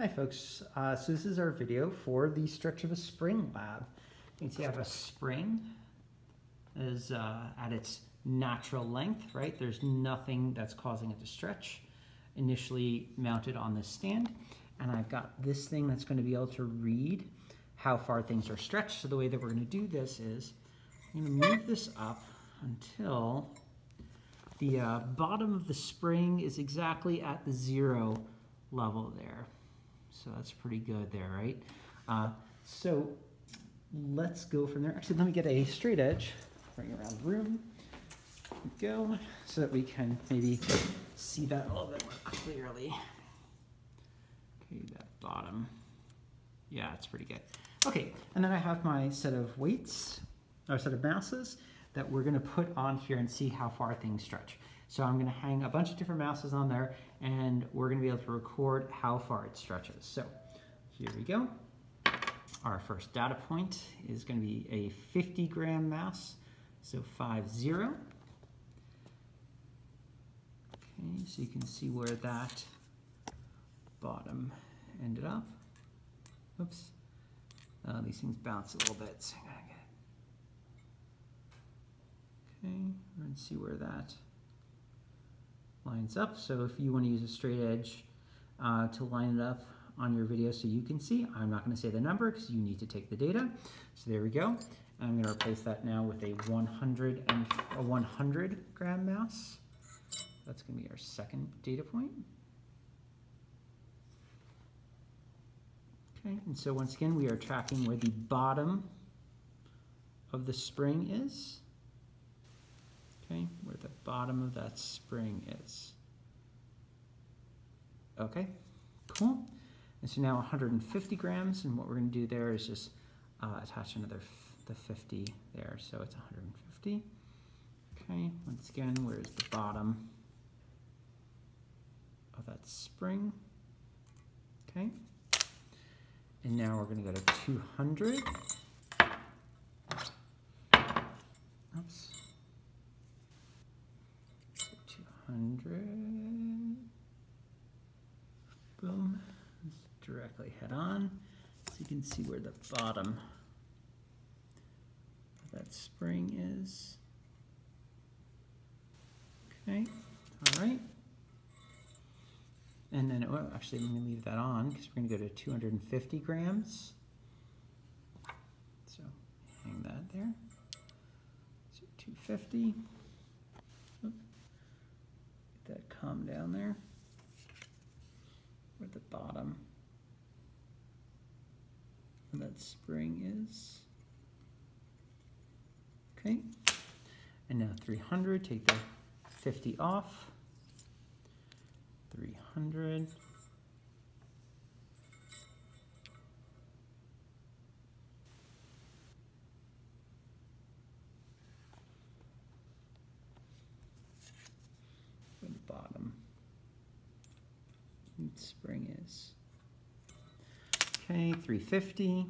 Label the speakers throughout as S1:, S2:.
S1: Hi folks, uh, so this is our video for the stretch of a spring lab. You can see I have a spring is uh, at its natural length, right? There's nothing that's causing it to stretch. Initially mounted on this stand, and I've got this thing that's going to be able to read how far things are stretched. So the way that we're going to do this is I'm going to move this up until the uh, bottom of the spring is exactly at the zero level there. So that's pretty good there, right? Uh, so let's go from there. Actually, let me get a straight edge, bring around the room. Go, so that we can maybe see that a little bit more clearly. Okay, that bottom. Yeah, it's pretty good. Okay, and then I have my set of weights, or set of masses, that we're gonna put on here and see how far things stretch. So I'm gonna hang a bunch of different masses on there and we're gonna be able to record how far it stretches. So here we go. Our first data point is gonna be a 50 gram mass, so five zero. Okay, so you can see where that bottom ended up. Oops. Uh, these things bounce a little bit. So I'm gonna get, okay, and see where that lines up. So if you want to use a straight edge uh, to line it up on your video so you can see, I'm not going to say the number because you need to take the data. So there we go. I'm going to replace that now with a 100 and a 100 gram mass. That's going to be our second data point. Okay, and so once again, we are tracking where the bottom of the spring is okay, where the bottom of that spring is. Okay, cool. And so now 150 grams, and what we're going to do there is just uh, attach another the 50 there, so it's 150. Okay, once again, where's the bottom of that spring? Okay, and now we're going to go to 200. Oops. 100. Boom. directly head on. So you can see where the bottom of that spring is. Okay, all right. And then, well, actually, let me leave that on because we're going to go to 250 grams. So hang that there. So 250 that come down there? Where the bottom? That spring is. Okay, and now 300, take the 50 off, 300, spring is. Okay, 350.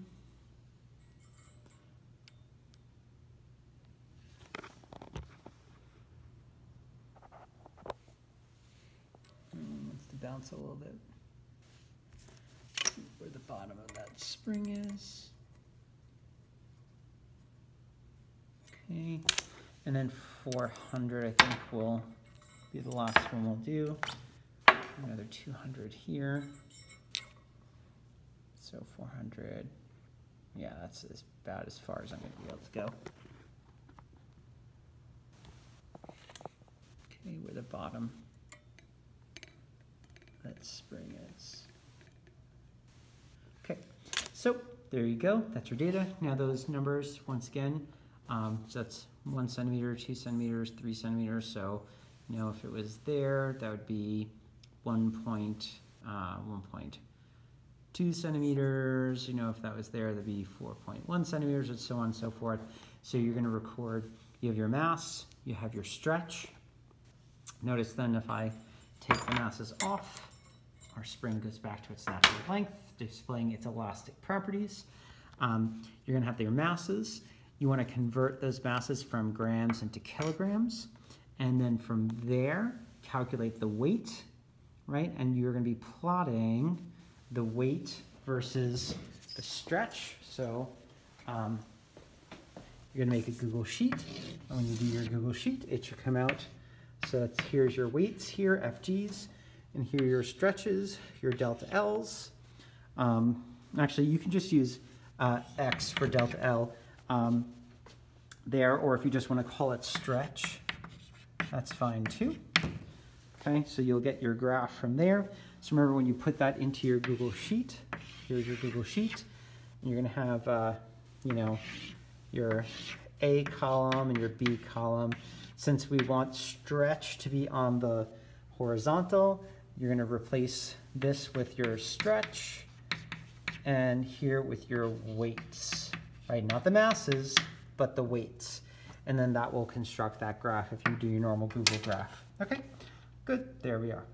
S1: wants um, to bounce a little bit. Where the bottom of that spring is. Okay, and then 400 I think will be the last one we'll do another 200 here. So 400, yeah, that's about as far as I'm gonna be able to go. Okay, where the bottom that spring is. Okay, so there you go, that's your data. Now those numbers, once again, um, so that's one centimeter, two centimeters, three centimeters. So, you know, if it was there, that would be 1 point, uh, 1.2 centimeters. You know, if that was there, that'd be 4.1 centimeters and so on and so forth. So you're going to record, you have your mass, you have your stretch. Notice then if I take the masses off, our spring goes back to its natural length, displaying its elastic properties. Um, you're going to have your masses. You want to convert those masses from grams into kilograms. And then from there, calculate the weight right? And you're going to be plotting the weight versus the stretch. So um, you're gonna make a Google Sheet. And when you do your Google Sheet, it should come out. So here's your weights here, FGs, and here your stretches, your delta Ls. Um, actually, you can just use uh, X for delta L um, there, or if you just want to call it stretch, that's fine too. Okay, so you'll get your graph from there. So remember when you put that into your Google Sheet, here's your Google Sheet, you're gonna have, uh, you know, your A column and your B column. Since we want stretch to be on the horizontal, you're gonna replace this with your stretch and here with your weights, right? Not the masses, but the weights. And then that will construct that graph if you do your normal Google graph. Okay, good, there we are.